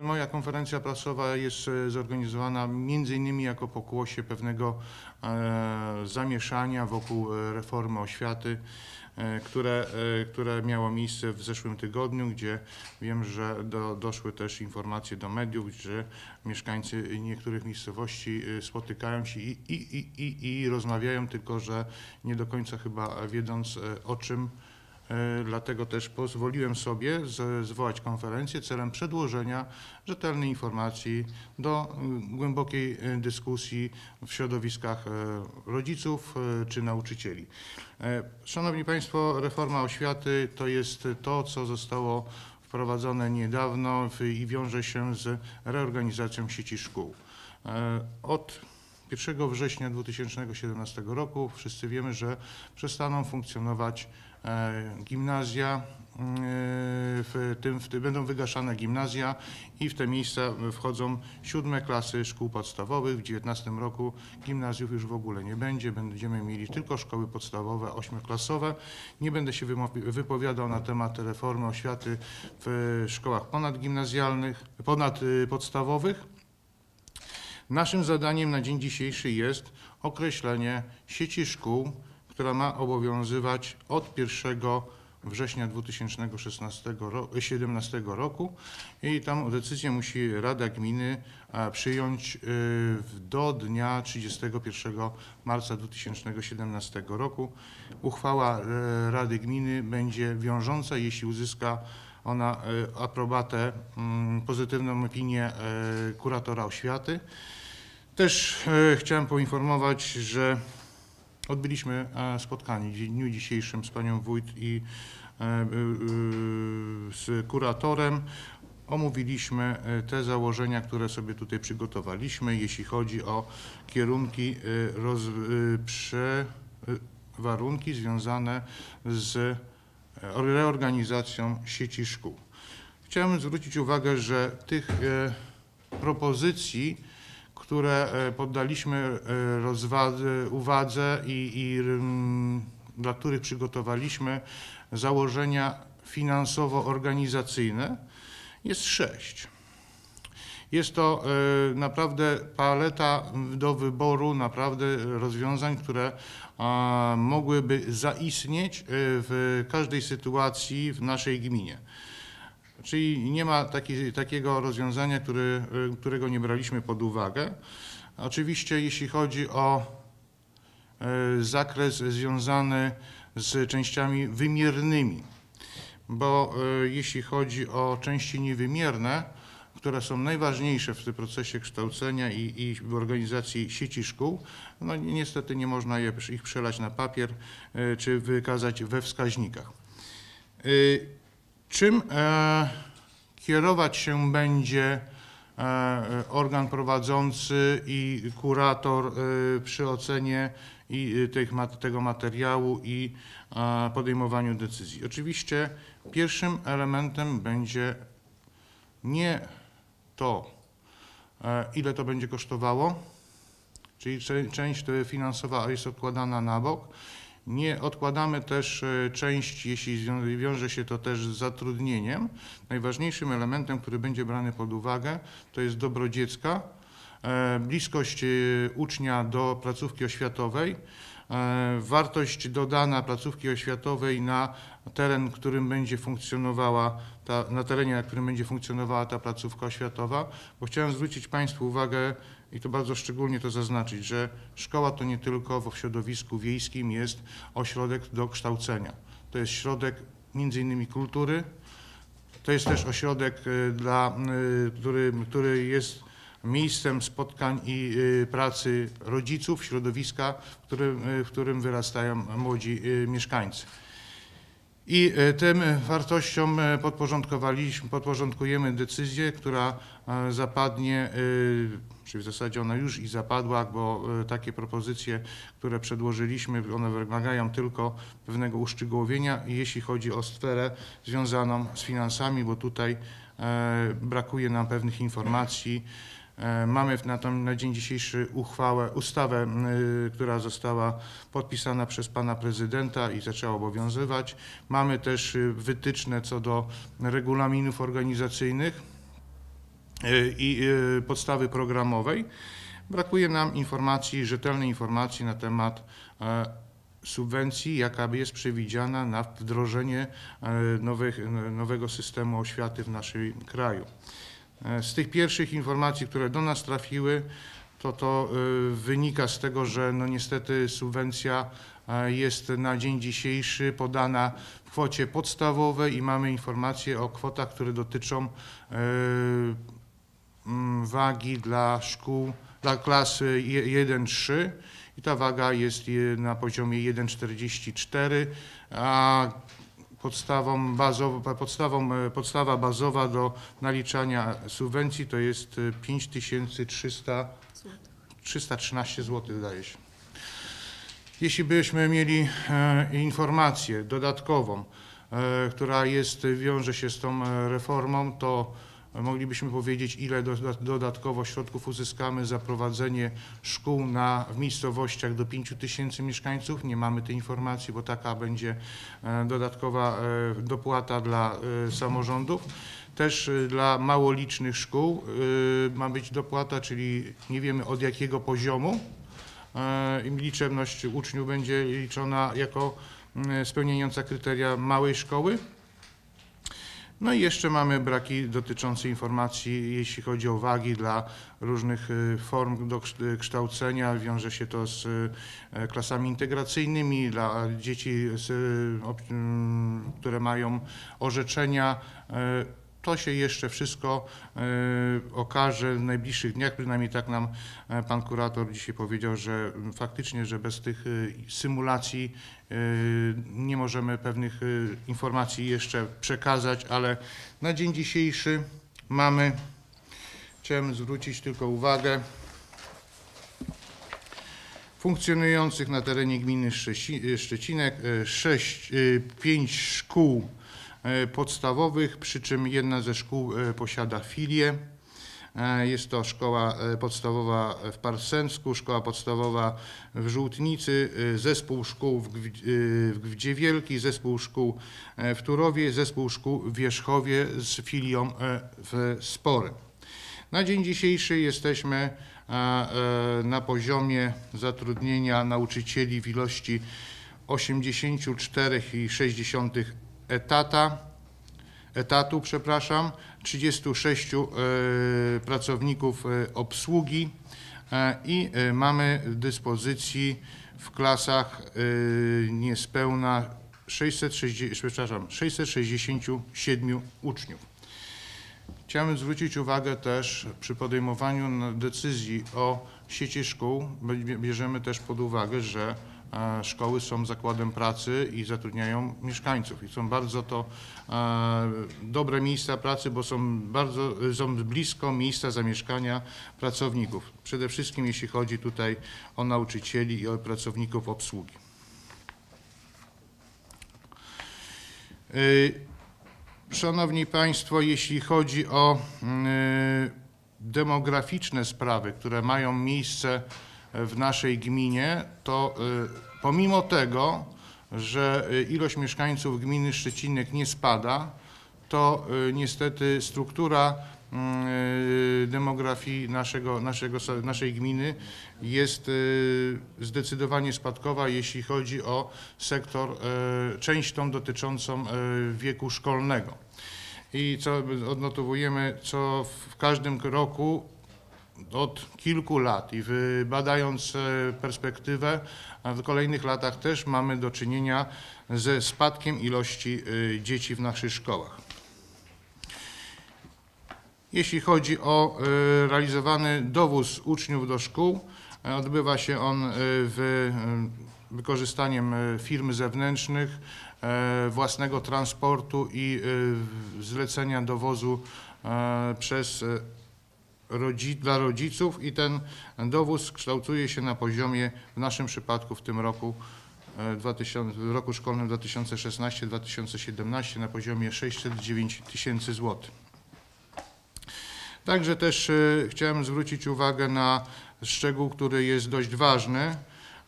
Moja konferencja prasowa jest e, zorganizowana między innymi jako pokłosie pewnego e, zamieszania wokół e, reformy oświaty, które, które miało miejsce w zeszłym tygodniu, gdzie wiem, że do, doszły też informacje do mediów, że mieszkańcy niektórych miejscowości spotykają się i, i, i, i, i rozmawiają, tylko że nie do końca chyba wiedząc o czym Dlatego też pozwoliłem sobie zwołać konferencję celem przedłożenia rzetelnej informacji do y, głębokiej y, dyskusji w środowiskach e, rodziców e, czy nauczycieli. E, Szanowni Państwo, reforma oświaty to jest to, co zostało wprowadzone niedawno i wiąże się z reorganizacją sieci szkół. E, Od 1 września 2017 roku wszyscy wiemy, że przestaną funkcjonować e, gimnazja, e, w tym, w tym będą wygaszane gimnazja i w te miejsca wchodzą siódme klasy szkół podstawowych. W 2019 roku gimnazjów już w ogóle nie będzie, będziemy mieli tylko szkoły podstawowe ośmioklasowe. Nie będę się wypowiadał na temat reformy oświaty w szkołach ponadgimnazjalnych, ponadpodstawowych. Naszym zadaniem na dzień dzisiejszy jest określenie sieci szkół, która ma obowiązywać od 1 września 2016 ro- 2017 roku i tam decyzję musi Rada Gminy e, przyjąć w- do dnia 31 marca 2017 roku. Uchwała e, Rady Gminy będzie wiążąca, jeśli uzyska ona e, aprobatę, mm, pozytywną opinię e, kuratora oświaty. Też e, chciałem poinformować, że odbyliśmy e, spotkanie w dniu dzisiejszym z panią wójt i e, e, z kuratorem. Omówiliśmy te założenia, które sobie tutaj przygotowaliśmy, jeśli chodzi o kierunki, roz, prze, warunki związane z reorganizacją sieci szkół. Chciałem zwrócić uwagę, że tych propozycji, które e, poddaliśmy e, rozwadze, uwadze i, i dla których przygotowaliśmy założenia finansowo-organizacyjne, jest sześć. Jest to e, naprawdę paleta do wyboru naprawdę rozwiązań, które mogłyby zaistnieć w każdej sytuacji w naszej gminie. Czyli nie ma taki, takiego rozwiązania, który, y, którego nie braliśmy pod uwagę. Oczywiście jeśli chodzi o y, zakres związany z częściami wymiernymi, bo y, jeśli chodzi o części niewymierne, które są najważniejsze w tym procesie kształcenia i, i w organizacji sieci szkół, no ni- niestety nie można je, ich przelać na papier czy wykazać we wskaźnikach. Czym e, kierować się będzie e, organ prowadzący i kurator e, przy ocenie i tych, tego materiału i podejmowaniu decyzji? Oczywiście pierwszym elementem będzie nie to, ile to będzie kosztowało, czyli część finansowa jest odkładana na bok. Nie odkładamy też e, część, jeśli wiąże się to też z zatrudnieniem. Najważniejszym elementem, który będzie brany pod uwagę, to jest dobro dziecka, e, bliskość e, ucznia do placówki oświatowej, wartość dodana placówki oświatowej na teren, którym będzie funkcjonowała ta, na terenie, na którym będzie funkcjonowała ta placówka oświatowa, bo chciałem zwrócić Państwu uwagę i to bardzo szczególnie to zaznaczyć, że szkoła to nie tylko w środowisku wiejskim jest ośrodek do kształcenia. To jest środek między innymi kultury, to jest też ośrodek y, dla, y, który, który jest miejscem spotkań i y, pracy rodziców, środowiska, w którym, w którym wyrastają młodzi mieszkańcy. I e, tym wartościom e, podporządkowaliśmy, podporządkujemy decyzję, która e, zapadnie, e, czy w zasadzie ona już i zapadła, bo e, takie propozycje, które przedłożyliśmy, one wymagają tylko pewnego uszczegółowienia, jeśli chodzi o sferę związaną z finansami, bo tutaj e, brakuje nam pewnych informacji. E, Mamy na, tą, na dzień dzisiejszy uchwałę, ustawę, która została podpisana przez pana prezydenta i zaczęła obowiązywać. Mamy też wytyczne co do regulaminów organizacyjnych. Y, i y, podstawy programowej. Brakuje nam informacji, rzetelnej informacji na temat e, subwencji, jaka jest przewidziana na wdrożenie e, nowych, nowego systemu oświaty w naszym kraju. E, Z tych pierwszych informacji, które do nas trafiły, to to wynika z tego, że no niestety subwencja e, jest na dzień dzisiejszy podana w kwocie podstawowej i mamy informacje o kwotach, które dotyczą e, wagi dla szkół, dla klasy 1-3 i ta waga jest je- na poziomie 1,44, a podstawą bazową, podstawą, e, podstawa bazowa do naliczania subwencji to jest e, 5300 313 zł zdaje się. Jeśli byśmy mieli e, informację dodatkową, e, która jest, wiąże się z tą reformą, to moglibyśmy powiedzieć, ile do, do- dodatkowo środków uzyskamy za prowadzenie szkół na, w miejscowościach do 5 tysięcy mieszkańców. Nie mamy tej informacji, bo taka będzie e, dodatkowa e, dopłata dla e, samorządów. Też dla małolicznych szkół ma być dopłata, czyli nie wiemy od jakiego poziomu. Liczebność uczniów będzie liczona jako spełniająca kryteria małej szkoły. No i jeszcze mamy braki dotyczące informacji, jeśli chodzi o wagi dla różnych y, form do kszt- kształcenia. Wiąże się to z y, klasami integracyjnymi dla dzieci, y, mm, które mają orzeczenia. E, To się jeszcze wszystko e, okaże w najbliższych dniach, przynajmniej tak nam e, pan kurator dzisiaj powiedział, że faktycznie, że bez tych y, symulacji nie możemy pewnych informacji jeszcze przekazać, ale na dzień dzisiejszy mamy, chciałem zwrócić tylko uwagę, funkcjonujących na terenie gminy Szczeci- Szczecinek e, sześć, e, pięć szkół e, podstawowych, przy czym jedna ze szkół e, posiada filię. E, Jest to szkoła e, podstawowa w Parsensku, szkoła podstawowa w Żółtnicy, e, zespół szkół w Gw- e, w Gwdzie Wielki, zespół szkół e, w Turowie, zespół szkół w Wierzchowie z filią e, w Sporym. Na dzień dzisiejszy jesteśmy e, e, na poziomie zatrudnienia nauczycieli w ilości 84,6 etata, etatu, przepraszam, 36 e, pracowników e, obsługi e, i mamy w dyspozycji w klasach niespełna 660, przepraszam, 667 uczniów. Chciałbym zwrócić uwagę też przy podejmowaniu decyzji o sieci szkół, bie- bierzemy też pod uwagę, że szkoły są zakładem pracy i zatrudniają mieszkańców. I są bardzo to e, dobre miejsca pracy, bo są bardzo są blisko miejsca zamieszkania pracowników. Przede wszystkim jeśli chodzi tutaj o nauczycieli i o pracowników obsługi. Y, Szanowni Państwo, jeśli chodzi o y, demograficzne sprawy, które mają miejsce w naszej gminie, to y, pomimo tego, że ilość mieszkańców gminy Szczecinek nie spada, to y, niestety struktura y, demografii naszego, naszego, naszej gminy jest zdecydowanie spadkowa, jeśli chodzi o sektor, część tą dotyczącą wieku szkolnego. I co odnotowujemy, co w każdym roku od kilku lat i badając e, perspektywę, w kolejnych latach też mamy do czynienia ze spadkiem ilości e, dzieci w naszych szkołach. Jeśli chodzi o e, realizowany dowóz uczniów do szkół, odbywa się on w wykorzystaniem firm zewnętrznych, własnego transportu i zlecenia dowozu przez rodzi, dla rodziców i ten dowóz kształtuje się na poziomie, w naszym przypadku w tym roku, e, 2000, w roku szkolnym 2016-2017 na poziomie 609 tysięcy złotych. Także też e, chciałem zwrócić uwagę na szczegół, który jest dość ważny.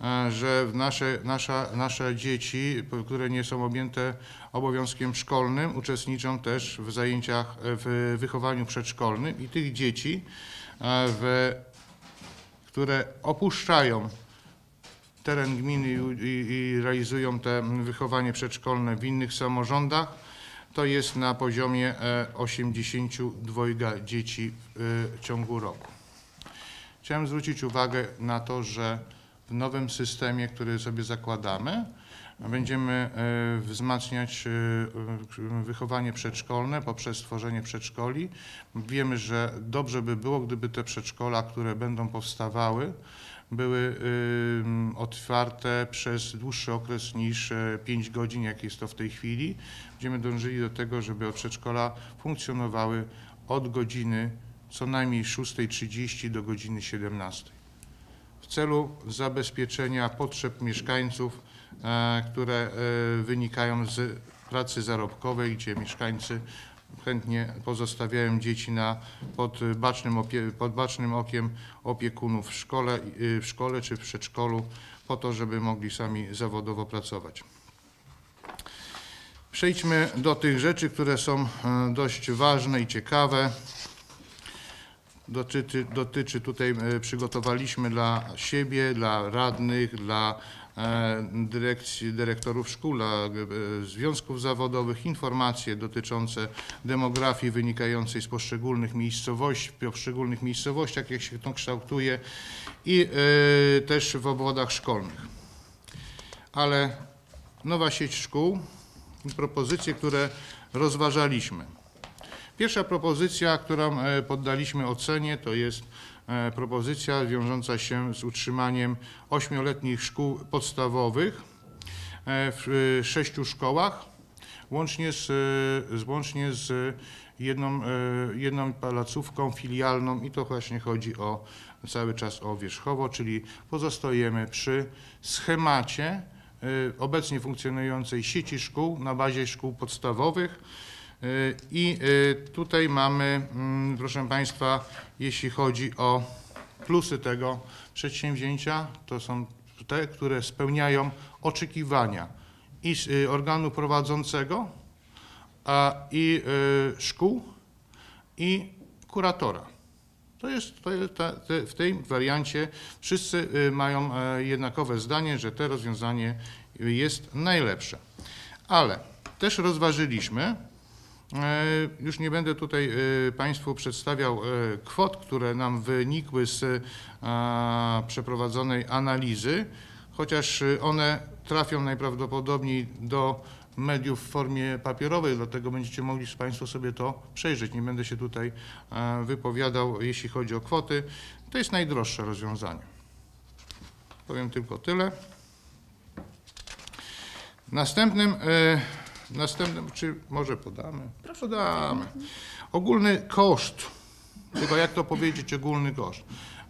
E, że nasze, nasza, nasze dzieci, które nie są objęte obowiązkiem szkolnym, uczestniczą też w zajęciach e, w wychowaniu przedszkolnym i tych dzieci, e, w, które opuszczają teren gminy i, i, realizują te wychowanie przedszkolne w innych samorządach, to jest na poziomie e, 82 dzieci w e, ciągu roku. Chciałem zwrócić uwagę na to, że w nowym systemie, który sobie zakładamy, będziemy e, wzmacniać e, e, wychowanie przedszkolne poprzez tworzenie przedszkoli. Wiemy, że dobrze by było, gdyby te przedszkola, które będą powstawały, były otwarte przez dłuższy okres niż 5 godzin, jak jest to w tej chwili. Będziemy dążyli do tego, żeby przedszkola funkcjonowały od godziny co najmniej 6.30 do godziny 17 w celu zabezpieczenia potrzeb mieszkańców, e, które e, wynikają z pracy zarobkowej, gdzie mieszkańcy chętnie pozostawiają dzieci na, pod, bacznym opie, pod bacznym okiem opiekunów w szkole, y, w szkole czy w przedszkolu po to, żeby mogli sami zawodowo pracować. Przejdźmy do tych rzeczy, które są e, dość ważne i ciekawe. Dotyczy, dotyczy tutaj, e, przygotowaliśmy dla siebie, dla radnych, dla e, dyrekcji, dyrektorów szkół, dla e, związków zawodowych informacje dotyczące demografii wynikającej z poszczególnych miejscowości, poszczególnych miejscowościach, jak się to kształtuje i też w obwodach szkolnych. Ale nowa sieć szkół, propozycje, które rozważaliśmy. Pierwsza propozycja, którą e, poddaliśmy ocenie, to jest e, propozycja wiążąca się z utrzymaniem ośmioletnich szkół podstawowych e, w sześciu szkołach, łącznie z, z, łącznie z jedną, jedną placówką filialną i to właśnie chodzi o cały czas o Wierzchowo, czyli pozostajemy przy schemacie obecnie funkcjonującej sieci szkół na bazie szkół podstawowych. Y, I y, tutaj mamy, mm, proszę Państwa, jeśli chodzi o plusy tego przedsięwzięcia, to są te, które spełniają oczekiwania i y, organu prowadzącego, a i szkół, i kuratora. To jest, to jest ta, te, w tej wariancie wszyscy mają e, jednakowe zdanie, że to rozwiązanie jest najlepsze. Ale też rozważyliśmy, Już nie będę tutaj e, Państwu przedstawiał e, kwot, które nam wynikły z e, przeprowadzonej analizy, chociaż e, one trafią najprawdopodobniej do mediów w formie papierowej, dlatego będziecie mogli Państwo sobie to przejrzeć. Nie będę się tutaj e, wypowiadał, jeśli chodzi o kwoty. To jest najdroższe rozwiązanie. Powiem tylko tyle. Następnym, e, następnym, czy może podamy? Podamy. Ogólny koszt, tylko jak to powiedzieć, ogólny koszt.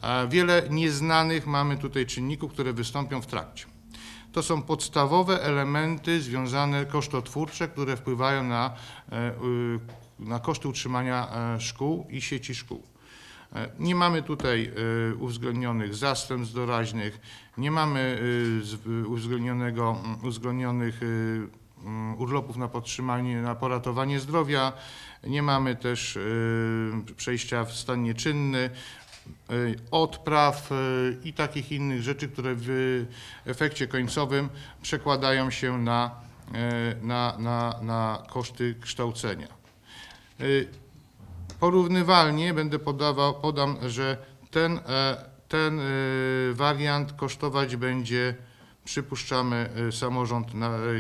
E, Wiele nieznanych mamy tutaj czynników, które wystąpią w trakcie. To są podstawowe elementy związane, kosztotwórcze, które wpływają na, e, na koszty utrzymania e, szkół i sieci szkół. Nie mamy tutaj uwzględnionych zastępstw doraźnych, nie mamy uwzględnionego, uwzględnionych urlopów na podtrzymanie, na poratowanie zdrowia, nie mamy też e, przejścia w stan nieczynny, e, odpraw e, i takich innych rzeczy, które w efekcie końcowym przekładają się na, na, na, na koszty kształcenia. Porównywalnie będę podawał, podam, że ten, e, ten wariant kosztować będzie, przypuszczamy, samorząd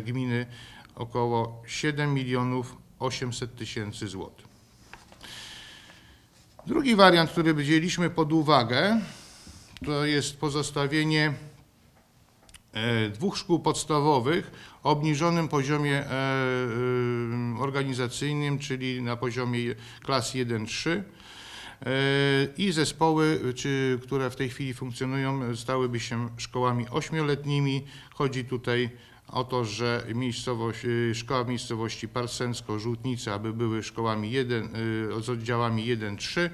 gminy około 7 milionów 800 tysięcy złotych. Drugi wariant, który wzięliśmy pod uwagę, to jest pozostawienie e, dwóch szkół podstawowych o obniżonym poziomie e, e, organizacyjnym, czyli na poziomie klas 1-3 e, i zespoły, czy, które w tej chwili funkcjonują, stałyby się szkołami ośmioletnimi. Chodzi tutaj o to, że miejscowość, e, szkoła w miejscowości Parsensko, Żółtnica, aby były szkołami 1, e, z oddziałami 1-3,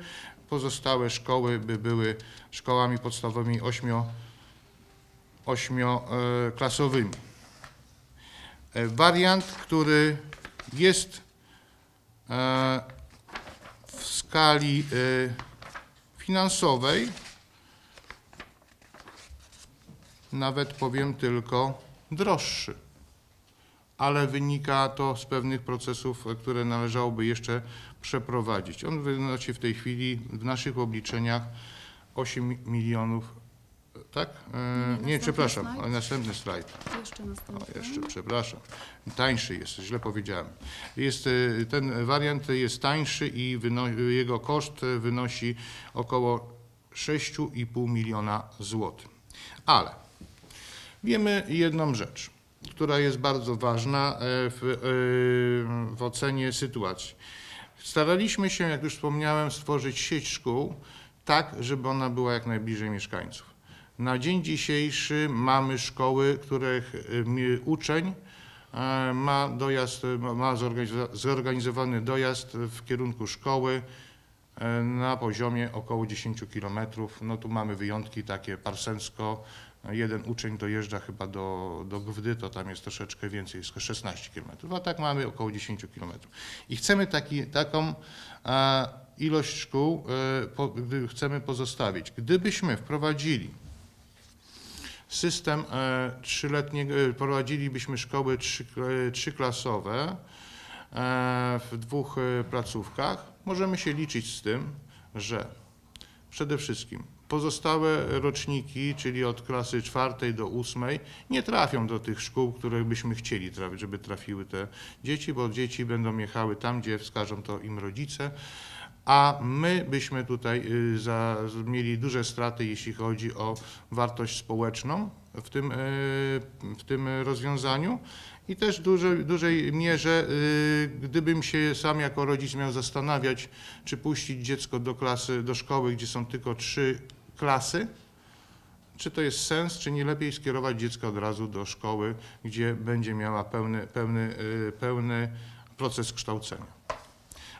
pozostałe szkoły by były szkołami podstawowymi 8 ośmioklasowymi. E, Wariant, który jest e, w skali finansowej, nawet powiem tylko droższy, ale wynika to z pewnych procesów, e, które należałoby jeszcze przeprowadzić. On wynosi w tej chwili w naszych obliczeniach 8 milionów, e, tak? E, Nie, przepraszam, slajd. następny slajd. Jeszcze O, następny. jeszcze, przepraszam. Tańszy jest, źle powiedziałem. Jest, y, ten wariant jest tańszy i jego koszt wynosi około 6,5 miliona złotych. Ale wiemy jedną rzecz, która jest bardzo ważna e, w, e, w ocenie sytuacji. Staraliśmy się, jak już wspomniałem, stworzyć sieć szkół tak, żeby ona była jak najbliżej mieszkańców. Na dzień dzisiejszy mamy szkoły, których mi- uczeń e, ma dojazd, ma- ma zorganizo- zorganizowany dojazd w kierunku szkoły e, na poziomie około 10 km. No tu mamy wyjątki takie Parsensko. Jeden uczeń dojeżdża chyba do, do Gwdy, to tam jest troszeczkę więcej, jest 16 km, a tak mamy około 10 km. I chcemy taki, taką e, ilość szkół, e, po, chcemy pozostawić. Gdybyśmy wprowadzili system e, trzyletniego, e, prowadzilibyśmy szkoły trzy, trzyklasowe w dwóch placówkach, możemy się liczyć z tym, że przede wszystkim pozostałe roczniki, czyli od klasy czwartej do ósmej, nie trafią do tych szkół, które byśmy chcieli trafić, żeby trafiły te dzieci, bo dzieci będą jechały tam, gdzie wskażą to im rodzice, a my byśmy tutaj y, za, mieli duże straty, jeśli chodzi o wartość społeczną w tym, y, w tym rozwiązaniu. I też w dużej, dużej mierze, y, gdybym się sam jako rodzic miał zastanawiać, czy puścić dziecko do klasy, do szkoły, gdzie są tylko trzy klasy, czy to jest sens, czy nie lepiej skierować dziecko od razu do szkoły, gdzie będzie miała pełny, pełny, y, pełny proces kształcenia.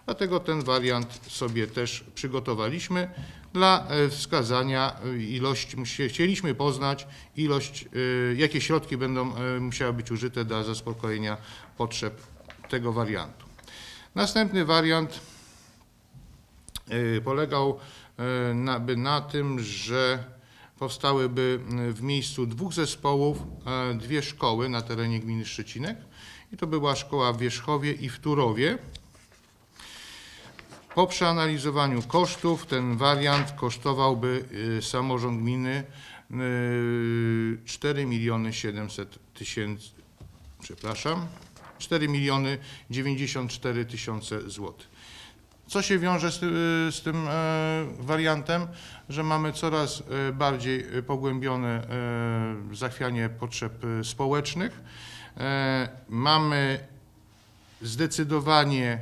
Dlatego ten wariant sobie też przygotowaliśmy dla e, wskazania ilości, musi- chcieliśmy poznać ilość, e, jakie środki będą e, musiały być użyte dla zaspokojenia potrzeb tego wariantu. Następny wariant polegał na, by na tym, że powstałyby m, w miejscu dwóch zespołów e, dwie szkoły na terenie gminy Szczecinek i to była szkoła w Wierzchowie i w Turowie. Po przeanalizowaniu kosztów ten wariant kosztowałby samorząd gminy y, 4 miliony 700 tysięcy, przepraszam, 4 miliony 94 tysiące złotych. Co się wiąże z, ty- z tym e, wariantem, że mamy coraz e, bardziej e, pogłębione zachwianie potrzeb społecznych. Mamy zdecydowanie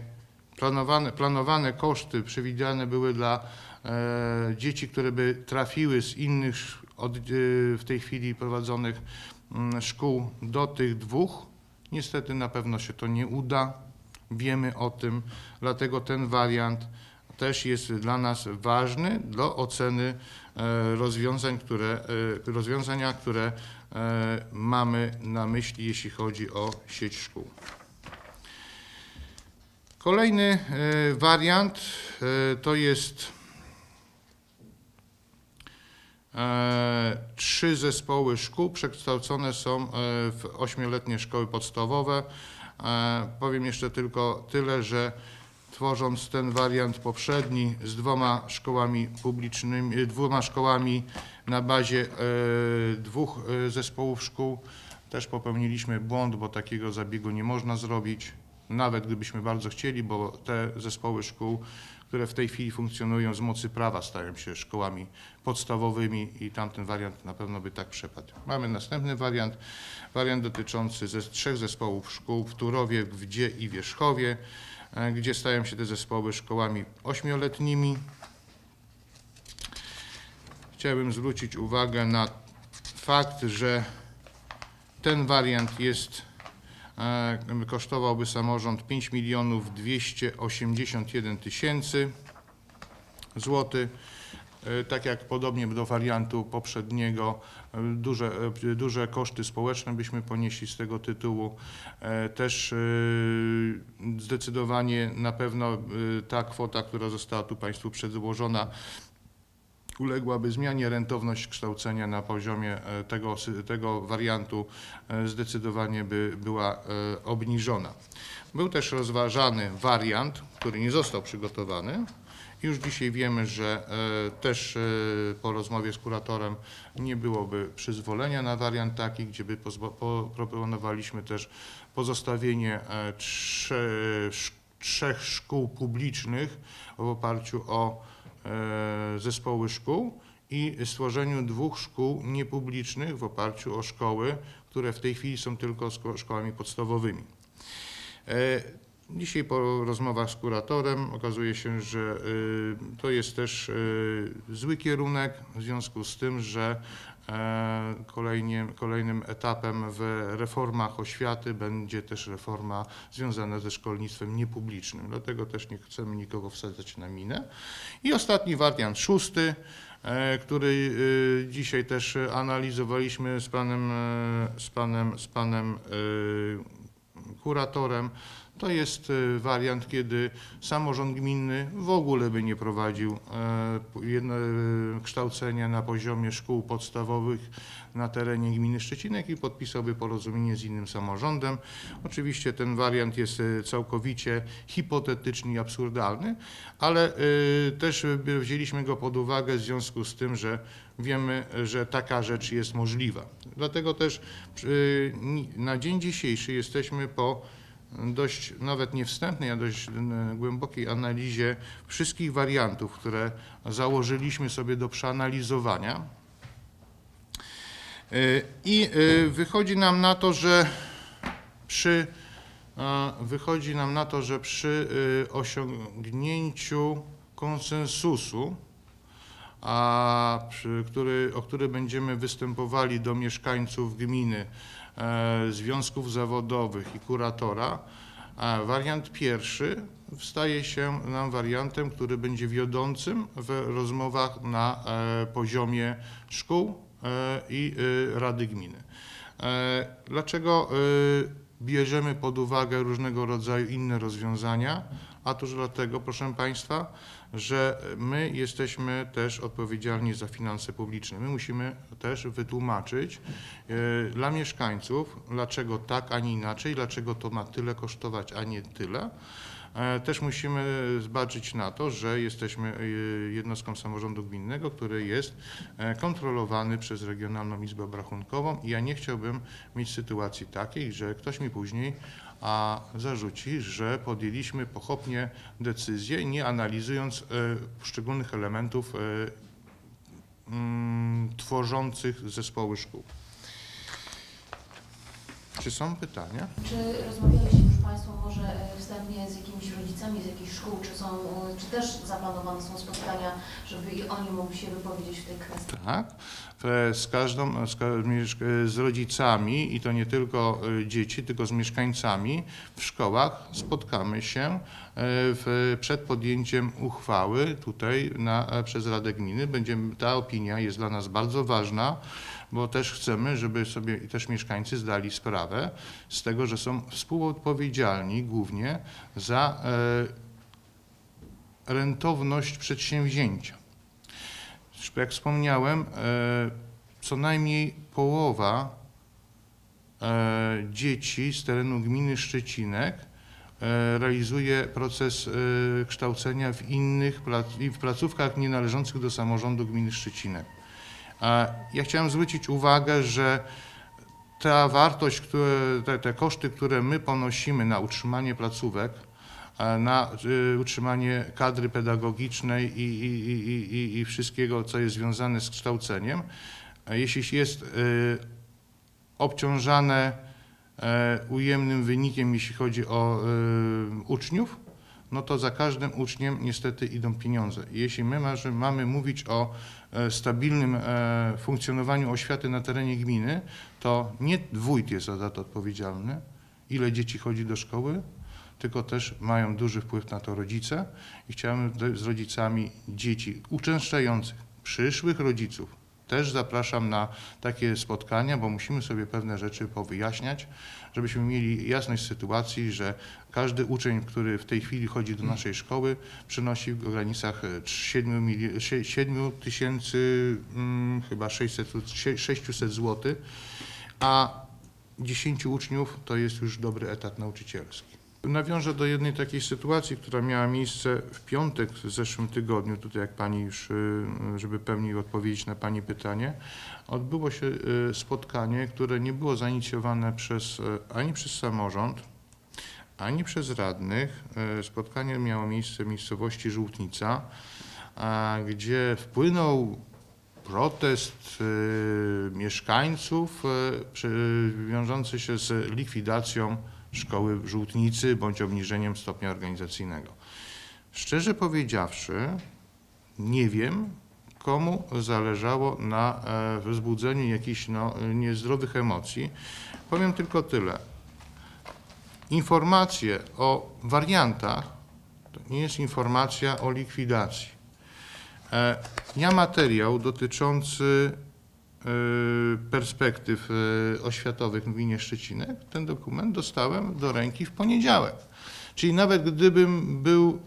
planowane, planowane koszty przewidziane były dla dzieci, które by trafiły z innych od, w tej chwili prowadzonych mm, szkół do tych dwóch. Niestety na pewno się to nie uda. Wiemy o tym, dlatego ten wariant też jest dla nas ważny do oceny e, rozwiązań, które, e, rozwiązania, które e, mamy na myśli, jeśli chodzi o sieć szkół. Kolejny wariant to jest trzy zespoły szkół przekształcone są w ośmioletnie szkoły podstawowe. E, Powiem jeszcze tylko tyle, że tworząc ten wariant poprzedni z dwoma szkołami publicznymi, e, dwoma szkołami na bazie e, dwóch zespołów szkół, też popełniliśmy błąd, bo takiego zabiegu nie można zrobić, nawet gdybyśmy bardzo chcieli, bo te zespoły szkół, które w tej chwili funkcjonują z mocy prawa, stają się szkołami podstawowymi i tamten wariant na pewno by tak przepadł. Mamy następny wariant, wariant dotyczący ze trzech zespołów szkół w Turowie, Gdzie i Wierzchowie, e, gdzie stają się te zespoły szkołami ośmioletnimi. Chciałbym zwrócić uwagę na fakt, że ten wariant jest, kosztowałby samorząd 5 milionów 281 tysięcy złotych. e, tak jak podobnie do wariantu poprzedniego, e, duże, e, duże koszty społeczne byśmy ponieśli z tego tytułu. Też zdecydowanie na pewno ta kwota, która została tu Państwu przedłożona, uległaby zmianie rentowność kształcenia na poziomie e, tego, tego wariantu e, zdecydowanie by była e, obniżona. Był też rozważany wariant, który nie został przygotowany. Już dzisiaj wiemy, że też po rozmowie z kuratorem nie byłoby przyzwolenia na wariant taki, gdzie by proponowaliśmy też pozostawienie trzech szkół publicznych w oparciu o zespoły szkół i stworzeniu dwóch szkół niepublicznych w oparciu o szkoły, które w tej chwili są tylko szko- szkołami podstawowymi. E, Dzisiaj po rozmowach z kuratorem okazuje się, że y, to jest też zły kierunek w związku z tym, że e, kolejnie, kolejnym etapem w reformach oświaty będzie też reforma związana ze szkolnictwem niepublicznym. Dlatego też nie chcemy nikogo wsadzać na minę. I ostatni wariant szósty, e, który y, dzisiaj też analizowaliśmy z panem, e, z panem, z panem kuratorem. To jest e, wariant, kiedy samorząd gminny w ogóle by nie prowadził e, e, kształcenia na poziomie szkół podstawowych na terenie gminy Szczecinek i podpisałby porozumienie z innym samorządem. Oczywiście ten wariant jest całkowicie hipotetyczny i absurdalny, ale też wzięliśmy go pod uwagę w związku z tym, że wiemy, że taka rzecz jest możliwa. Dlatego też na dzień dzisiejszy jesteśmy po dość nawet nie wstępnej, a dość e, głębokiej analizie wszystkich wariantów, które założyliśmy sobie do przeanalizowania. E, I e, wychodzi nam na to, że przy wychodzi nam na to, że przy osiągnięciu konsensusu, a przy, który, o który będziemy występowali do mieszkańców gminy, związków zawodowych i kuratora, a wariant pierwszy staje się nam wariantem, który będzie wiodącym w rozmowach na e, poziomie szkół e, i e, Rady Gminy. E, Dlaczego e, bierzemy pod uwagę różnego rodzaju inne rozwiązania? Otóż dlatego, proszę Państwa, że my jesteśmy też odpowiedzialni za finanse publiczne. My musimy też wytłumaczyć e, dla mieszkańców, dlaczego tak, a nie inaczej, dlaczego to ma tyle kosztować, a nie tyle. E, Też musimy zobaczyć na to, że jesteśmy e, jednostką samorządu gminnego, który jest kontrolowany przez Regionalną Izbę Obrachunkową i ja nie chciałbym mieć sytuacji takiej, że ktoś mi później a zarzuci, że podjęliśmy pochopnie decyzję, nie analizując e, poszczególnych elementów e, mm, tworzących zespoły szkół. Czy są pytania? Czy rozmawialiście Państwo może e, wstępnie z jakimiś rodzicami z jakichś szkół, czy są, e, czy też zaplanowane są spotkania, żeby i oni mogli się wypowiedzieć w tej kwestii? Tak. E, Z każdą, z, z rodzicami i to nie tylko dzieci, tylko z mieszkańcami w szkołach spotkamy się w, przed podjęciem uchwały tutaj na, przez Radę Gminy. Będziemy, ta opinia jest dla nas bardzo ważna, bo też chcemy, żeby sobie też mieszkańcy zdali sprawę z tego, że są współodpowiedzialni głównie za e, rentowność przedsięwzięcia. Jak wspomniałem, e, co najmniej połowa e, dzieci z terenu gminy Szczecinek realizuje proces kształcenia w innych w placówkach nienależących do samorządu gminy Szczecinek. Ja chciałem zwrócić uwagę, że ta wartość, które, te, te koszty, które my ponosimy na utrzymanie placówek, e, na y, utrzymanie kadry pedagogicznej i, i, i, i- wszystkiego, co jest związane z kształceniem, e, jeśli jest obciążane e, ujemnym wynikiem, jeśli chodzi o uczniów, no to za każdym uczniem niestety idą pieniądze. Jeśli my mamy mówić o e, stabilnym e, funkcjonowaniu oświaty na terenie gminy, to nie wójt jest za to odpowiedzialny, ile dzieci chodzi do szkoły, tylko też mają duży wpływ na to rodzice. I chciałem z rodzicami dzieci uczęszczających przyszłych rodziców też zapraszam na takie spotkania, bo musimy sobie pewne rzeczy powyjaśniać, żebyśmy mieli jasność sytuacji, że każdy uczeń, który w tej chwili chodzi do naszej szkoły, przynosi w granicach e, 7, mili- sie- 7 tysięcy, mm, chyba 600, sie- 600 zł, a 10 uczniów to jest już dobry etat nauczycielski. Nawiążę do jednej takiej sytuacji, która miała miejsce w piątek w zeszłym tygodniu, tutaj jak Pani już, y, żeby pełniej odpowiedzieć na Pani pytanie. Odbyło się y, spotkanie, które nie było zainicjowane przez, y, ani przez samorząd, ani przez radnych. Spotkanie miało miejsce w miejscowości Żółtnica, gdzie wpłynął protest mieszkańców wiążący się z likwidacją szkoły Żółtnicy bądź obniżeniem stopnia organizacyjnego. Szczerze powiedziawszy, nie wiem, komu zależało na e, wzbudzeniu jakichś no, niezdrowych emocji. Powiem tylko tyle. Informacje o wariantach to nie jest informacja o likwidacji. E, Ja materiał dotyczący perspektyw e, oświatowych w gminie Szczecinek, ten dokument dostałem do ręki w poniedziałek. Czyli nawet gdybym był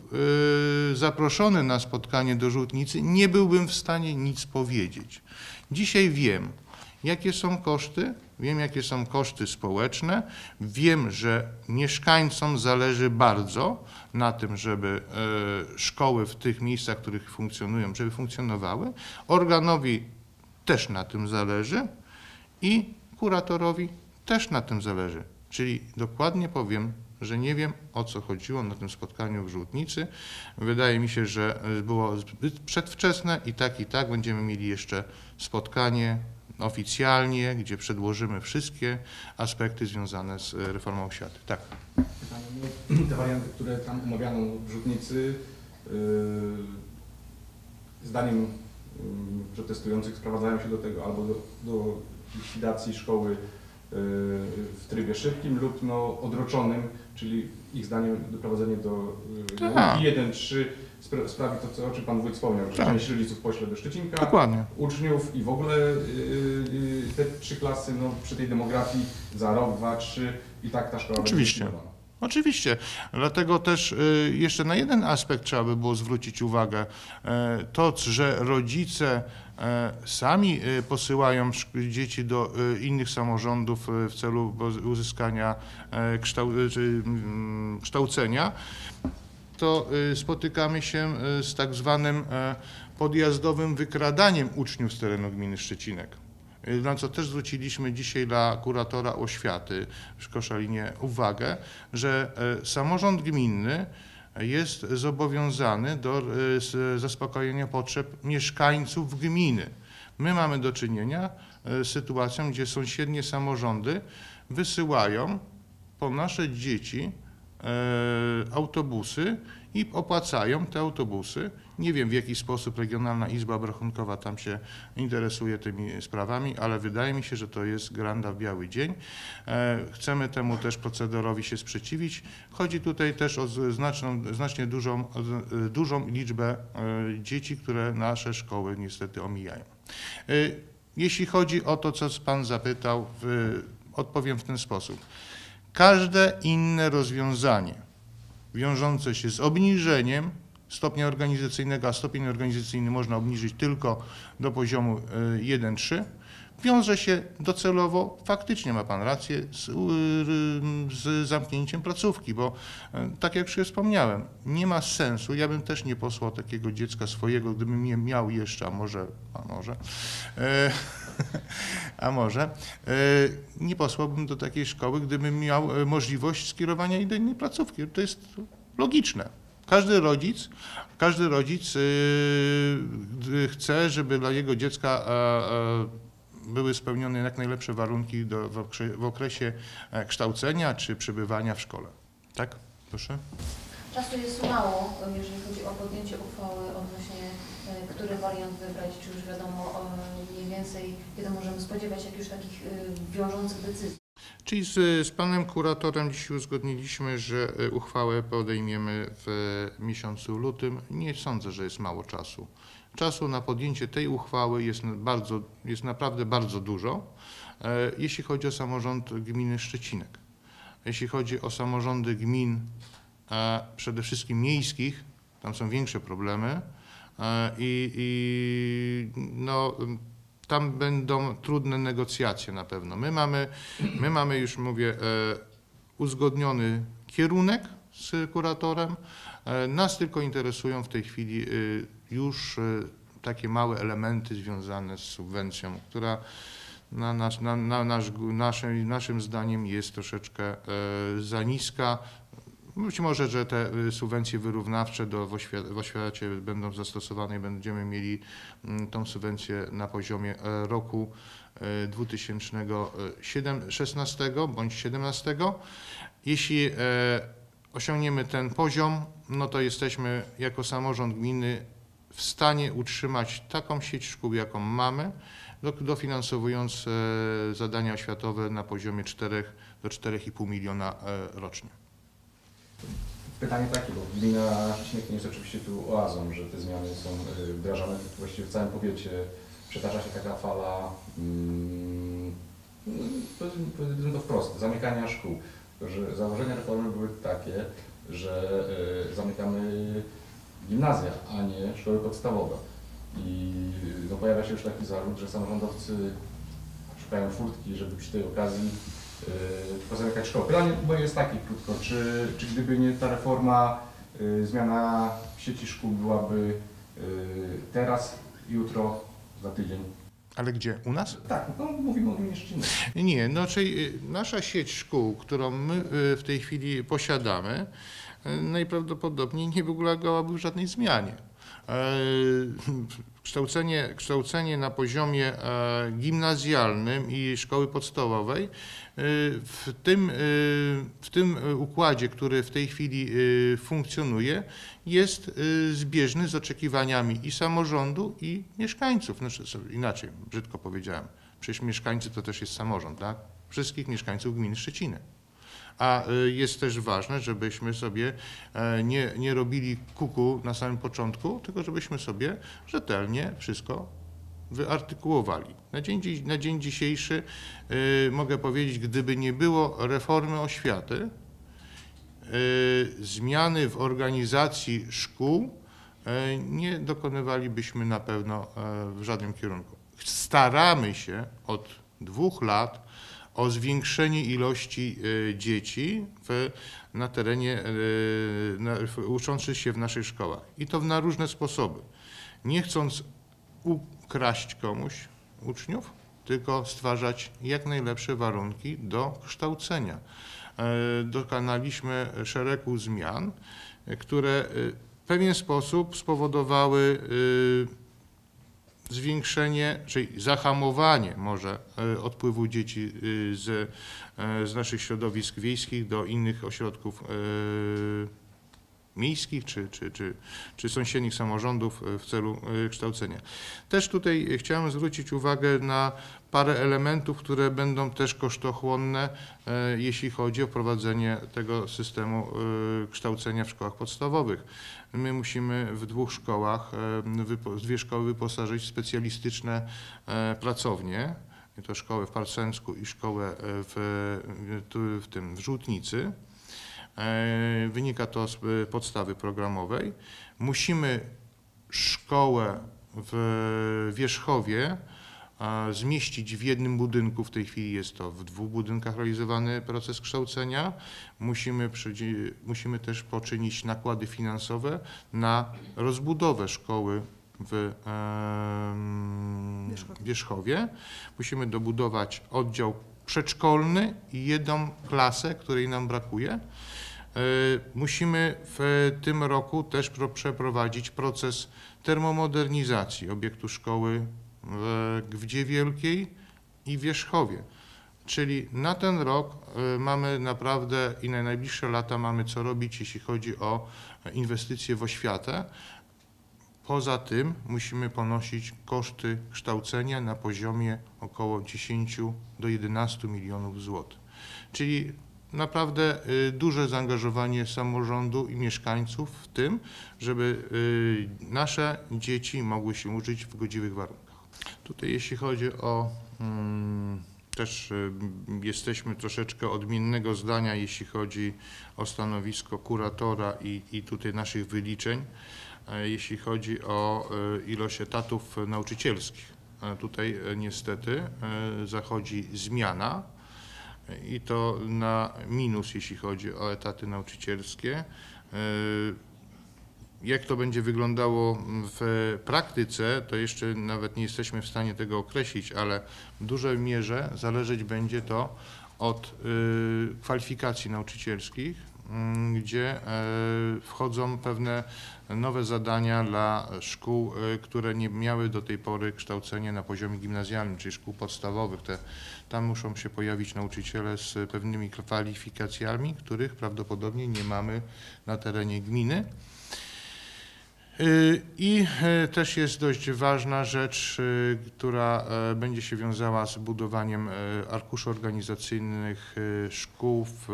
e, zaproszony na spotkanie do Żółtnicy, nie byłbym w stanie nic powiedzieć. Dzisiaj wiem, jakie są koszty, wiem, jakie są koszty społeczne, wiem, że mieszkańcom zależy bardzo na tym, żeby szkoły w tych miejscach, w których funkcjonują, żeby funkcjonowały. Organowi też na tym zależy i kuratorowi też na tym zależy. Czyli dokładnie powiem, że nie wiem o co chodziło na tym spotkaniu w Żółtnicy. Wydaje mi się, że było zbyt przedwczesne i tak i tak będziemy mieli jeszcze spotkanie oficjalnie, gdzie przedłożymy wszystkie aspekty związane z reformą oświaty. Tak. Te warianty, które tam omawiano w Rzutnicy, yy, zdaniem protestujących sprowadzają się do tego albo do, do likwidacji szkoły yy, w trybie szybkim lub no, odroczonym, czyli ich zdaniem doprowadzenie do nauki 1-3 spra- sprawi to, co, o czym Pan Wójt wspomniał, że Tak. część rodziców pośle do Szczecinka, Dokładnie. uczniów i w ogóle yy, te trzy klasy no, przy tej demografii za rok, dwa, trzy i tak ta szkoła będzie Oczywiście. likwidowana. Oczywiście. Dlatego też y, jeszcze na jeden aspekt trzeba by było zwrócić uwagę. E, To, że rodzice e, sami y, posyłają dzieci do y, innych samorządów w celu uzyskania e, czy, mm, kształcenia, to spotykamy się z tak zwanym podjazdowym wykradaniem uczniów z terenu gminy Szczecinek. Na co też zwróciliśmy dzisiaj dla kuratora oświaty w Koszalinie uwagę, że e, samorząd gminny jest zobowiązany do e, zaspokojenia potrzeb mieszkańców gminy. My mamy do czynienia e, z sytuacją, gdzie sąsiednie samorządy wysyłają po nasze dzieci autobusy i opłacają te autobusy. Nie wiem w jaki sposób Regionalna Izba Obrachunkowa tam się interesuje tymi sprawami, ale wydaje mi się, że to jest granda w biały dzień. E, Chcemy temu też procederowi się sprzeciwić. Chodzi tutaj też o znaczną, znacznie dużą, e, dużą liczbę e, dzieci, które nasze szkoły niestety omijają. Jeśli chodzi o to, co Pan zapytał, odpowiem w ten sposób. Każde inne rozwiązanie wiążące się z obniżeniem stopnia organizacyjnego, a stopień organizacyjny można obniżyć tylko do poziomu y, 1-3, wiąże się docelowo, faktycznie ma Pan rację, z, z zamknięciem placówki, bo y, tak jak już wspomniałem, nie ma sensu, ja bym też nie posłał takiego dziecka swojego, gdybym nie miał jeszcze, a może, a może, e, a może, e, nie posłałbym do takiej szkoły, gdybym miał e, możliwość skierowania do innej placówki. To jest logiczne. Każdy rodzic, każdy rodzic e, chce, żeby dla jego dziecka e, e, były spełnione jak najlepsze warunki do, w, okresie, e, kształcenia czy przebywania w szkole. Tak? Proszę. Czasu jest mało, jeżeli chodzi o podjęcie uchwały odnośnie, e, który wariant wybrać, czy już wiadomo e, mniej więcej, kiedy możemy spodziewać się jakichś takich wiążących decyzji. Czyli z, z panem kuratorem dzisiaj uzgodniliśmy, że e, uchwałę podejmiemy w miesiącu lutym. Nie sądzę, że jest mało czasu. Czasu na podjęcie tej uchwały jest, bardzo, jest naprawdę bardzo dużo, e, jeśli chodzi o samorząd gminy Szczecinek. Jeśli chodzi o samorządy gmin, e, przede wszystkim miejskich, tam są większe problemy i, i no, tam będą trudne negocjacje na pewno. My mamy, my mamy już, mówię, e, uzgodniony kierunek z kuratorem. E, Nas tylko interesują w tej chwili e, już takie małe elementy związane z subwencją, która na nasz, na, na nasz, naszym, naszym zdaniem jest troszeczkę za niska. Być może, że te y, subwencje wyrównawcze do, w, oświat, w oświacie będą zastosowane i będziemy mieli mm, tą subwencję na poziomie e, roku e, 2016 bądź 2017. Jeśli e, osiągniemy ten poziom, no to jesteśmy jako samorząd gminy w stanie utrzymać taką sieć szkół, jaką mamy, do- dofinansowując e, zadania oświatowe na poziomie 4 do 4,5 miliona e, rocznie. Pytanie takie, bo gmina nie jest oczywiście tu oazą, że te zmiany są y, wdrażane właściwie w całym powiecie. Przetarza się taka fala, mm, powiedzmy to wprost, zamykania szkół. Że założenia reformy były takie, że y, zamykamy gimnazja, a nie szkoły podstawowe. I no, pojawia się już taki zarzut, że samorządowcy szukają furtki, żeby przy tej okazji pozamykać szkoły. Pytanie moje jest takie krótko, czy, czy gdyby nie ta reforma, yy, zmiana sieci szkół byłaby yy, teraz, jutro, za tydzień? Ale gdzie? U nas? Tak, no mówimy o gminie. Nie, no czyli y, nasza sieć szkół, którą my y, w tej chwili posiadamy, y, najprawdopodobniej nie ulegałaby żadnej zmianie. E, Kształcenie, kształcenie na poziomie e, gimnazjalnym i szkoły podstawowej y, w tym, w tym układzie, który w tej chwili funkcjonuje, jest zbieżny z oczekiwaniami i samorządu, i mieszkańców. Znaczy, inaczej, brzydko powiedziałem. Przecież mieszkańcy to też jest samorząd, tak? Wszystkich mieszkańców gminy Szczeciny. A y, jest też ważne, żebyśmy sobie e, nie, nie robili kuku na samym początku, tylko żebyśmy sobie rzetelnie wszystko wyartykułowali. Na dzień, na dzień dzisiejszy y, mogę powiedzieć, gdyby nie było reformy oświaty, y, zmiany w organizacji szkół, e, nie dokonywalibyśmy na pewno e, w żadnym kierunku. Staramy się od dwóch lat o zwiększenie ilości e, dzieci w, na terenie, e, na, uczących się w naszych szkołach. I to na różne sposoby. Nie chcąc ukraść komuś uczniów, tylko stwarzać jak najlepsze warunki do kształcenia. E, Dokonaliśmy szeregu zmian, które w pewien sposób spowodowały zwiększenie, czyli zahamowanie może e, odpływu dzieci e, z, e, z naszych środowisk wiejskich do innych ośrodków miejskich czy, czy, czy, czy sąsiednich samorządów e, w celu e, kształcenia. Też tutaj chciałem zwrócić uwagę na parę elementów, które będą też kosztochłonne, e, jeśli chodzi o prowadzenie tego systemu kształcenia w szkołach podstawowych. My musimy w dwóch szkołach, dwie szkoły wyposażyć specjalistyczne pracownie. To szkołę w Parsensku i szkołę w, w tym w Żółtnicy. E, Wynika to z e, podstawy programowej. Musimy szkołę w Wierzchowie a, zmieścić w jednym budynku. W tej chwili jest to w dwóch budynkach realizowany proces kształcenia. Musimy, musimy też poczynić nakłady finansowe na rozbudowę szkoły w em, Wierzchowie. Wierzchowie. Musimy dobudować oddział przedszkolny i jedną klasę, której nam brakuje. E, Musimy w tym roku też pro- przeprowadzić proces termomodernizacji obiektu szkoły w Gwie Wielkiej i Wierzchowie. Czyli na ten rok e, mamy naprawdę i na najbliższe lata mamy co robić, jeśli chodzi o inwestycje w oświatę. Poza tym musimy ponosić koszty kształcenia na poziomie około 10 do 11 milionów złotych. Czyli naprawdę y, duże zaangażowanie samorządu i mieszkańców w tym, żeby y, nasze dzieci mogły się uczyć w godziwych warunkach. Tutaj jeśli chodzi o mm, też y, jesteśmy troszeczkę odmiennego zdania, jeśli chodzi o stanowisko kuratora i, i tutaj naszych wyliczeń, e, jeśli chodzi o ilość etatów nauczycielskich. E, Tutaj e, niestety zachodzi zmiana i to na minus, jeśli chodzi o etaty nauczycielskie. E, Jak to będzie wyglądało w praktyce, to jeszcze nawet nie jesteśmy w stanie tego określić, ale w dużej mierze zależeć będzie to od y, kwalifikacji nauczycielskich, gdzie e, wchodzą pewne nowe zadania dla szkół, e, które nie miały do tej pory kształcenia na poziomie gimnazjalnym, czyli szkół podstawowych. Te, tam muszą się pojawić nauczyciele z pewnymi kwalifikacjami, których prawdopodobnie nie mamy na terenie gminy. Y, I e, też jest dość ważna rzecz, y, która e, będzie się wiązała z budowaniem e, arkuszy organizacyjnych e, szkół w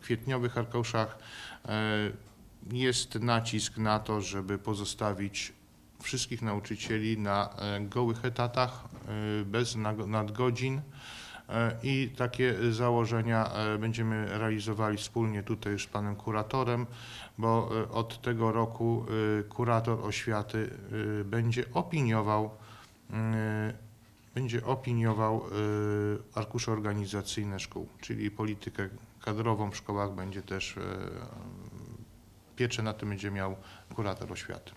kwietniowych arkuszach. Jest nacisk na to, żeby pozostawić wszystkich nauczycieli na gołych etatach, bez nadgodzin. E, I takie założenia e, będziemy realizowali wspólnie tutaj z panem kuratorem, bo e, od tego roku kurator oświaty będzie opiniował będzie opiniował arkusze organizacyjne szkół, czyli politykę kadrową w szkołach będzie też pieczę na tym będzie miał kurator oświaty.